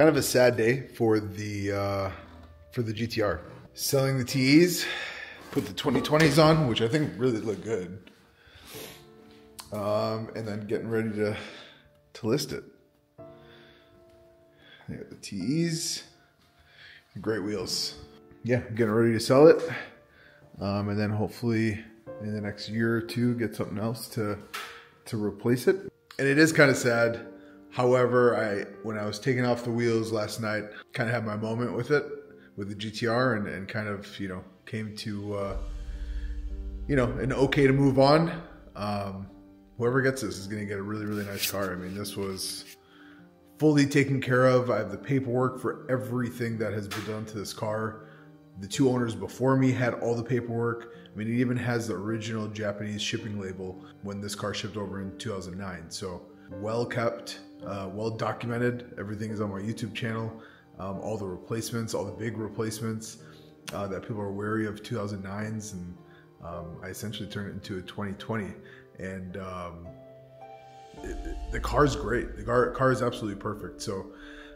kind of a sad day for the uh, for the GTR. Selling the TEs, put the 2020s on, which I think really look good, um, and then getting ready to to list it. I got the TEs, great wheels. Yeah, getting ready to sell it, um, and then hopefully in the next year or two get something else to to replace it. And it is kind of sad However, I when I was taking off the wheels last night, kind of had my moment with it, with the GTR, and, and kind of you know came to uh, you know an okay to move on. Um, whoever gets this is going to get a really really nice car. I mean, this was fully taken care of. I have the paperwork for everything that has been done to this car. The two owners before me had all the paperwork. I mean, it even has the original Japanese shipping label when this car shipped over in 2009. So well kept uh, well documented. Everything is on my YouTube channel. Um, all the replacements, all the big replacements uh, that people are wary of 2009s, and um, I essentially turned it into a 2020. And um, the car's great. The car, car is absolutely perfect. So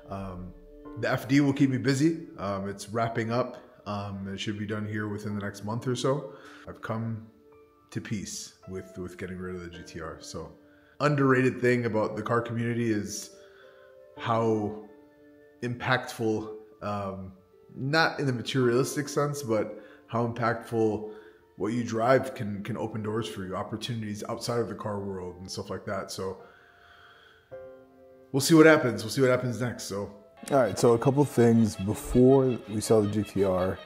um, the FD will keep me busy. Um, it's wrapping up. Um, it should be done here within the next month or so. I've come to peace with with getting rid of the GTR. So underrated thing about the car community is how impactful, um, not in the materialistic sense, but how impactful what you drive can can open doors for you, opportunities outside of the car world and stuff like that. So we'll see what happens. We'll see what happens next. So. All right, so a couple things before we sell the GTR.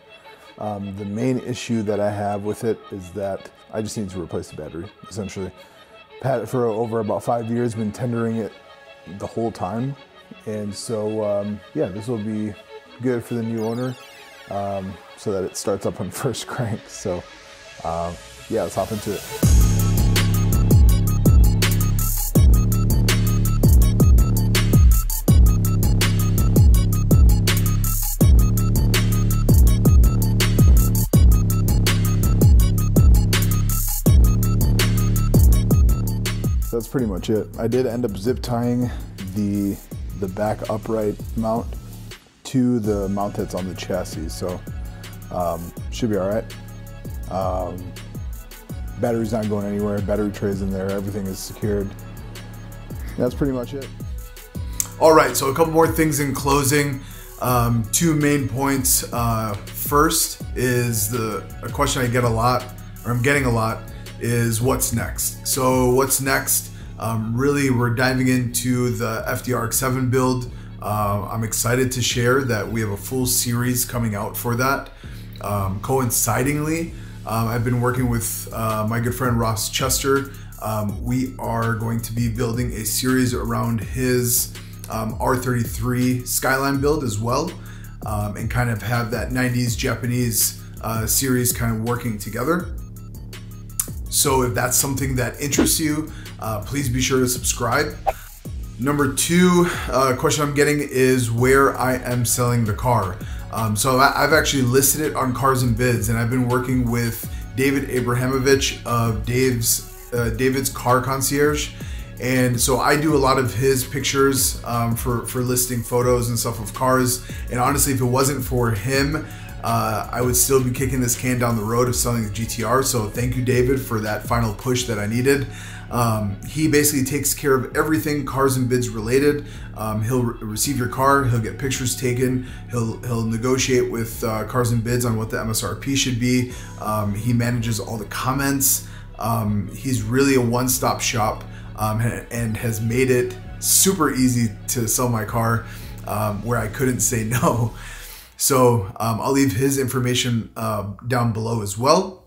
Um, the main issue that I have with it is that I just need to replace the battery, essentially it for over about five years, been tendering it the whole time. And so, um, yeah, this will be good for the new owner um, so that it starts up on first crank. So, uh, yeah, let's hop into it. That's pretty much it. I did end up zip tying the the back upright mount to the mount that's on the chassis, so um, should be all right. Um, battery's not going anywhere. Battery tray's in there. Everything is secured. That's pretty much it. All right, so a couple more things in closing. Um, two main points. Uh, first is the a question I get a lot, or I'm getting a lot, is what's next. So what's next? Um, really, we're diving into the FDRX7 build. Uh, I'm excited to share that we have a full series coming out for that. Um, coincidingly, um, I've been working with uh, my good friend Ross Chester. Um, we are going to be building a series around his um, R33 Skyline build as well, um, and kind of have that 90s Japanese uh, series kind of working together. So if that's something that interests you, uh, please be sure to subscribe. Number two uh, question I'm getting is where I am selling the car. Um, so I've actually listed it on Cars and Bids, and I've been working with David Abrahamovich of Dave's uh, David's Car Concierge. And so I do a lot of his pictures um, for, for listing photos and stuff of cars. And honestly, if it wasn't for him, uh, I would still be kicking this can down the road of selling the GTR. So thank you, David, for that final push that I needed. Um, he basically takes care of everything cars and bids related. Um, he'll re receive your car, he'll get pictures taken, he'll he'll negotiate with uh, cars and bids on what the MSRP should be. Um, he manages all the comments. Um, he's really a one-stop shop um, and has made it super easy to sell my car um, where I couldn't say no. So I'll leave his information uh, down below as well.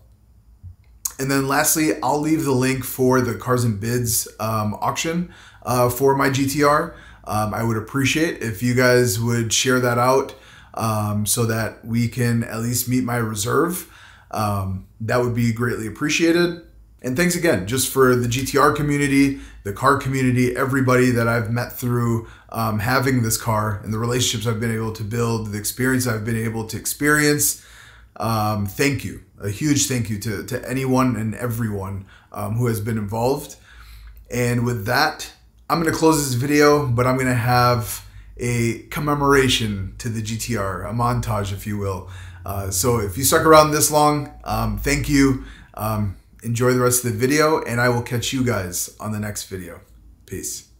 And then lastly, I'll leave the link for the Cars and Bids um, auction uh, for my GTR. Um, I would appreciate if you guys would share that out um, so that we can at least meet my reserve. Um, that would be greatly appreciated. And thanks again, just for the GTR community, the car community, everybody that I've met through um, having this car and the relationships I've been able to build, the experience I've been able to experience. Um, thank you. A huge thank you to, to anyone and everyone um, who has been involved. And with that, I'm going to close this video, but I'm going to have a commemoration to the GTR, a montage, if you will. Uh, so if you stuck around this long, um, thank you. Um, enjoy the rest of the video, and I will catch you guys on the next video. Peace.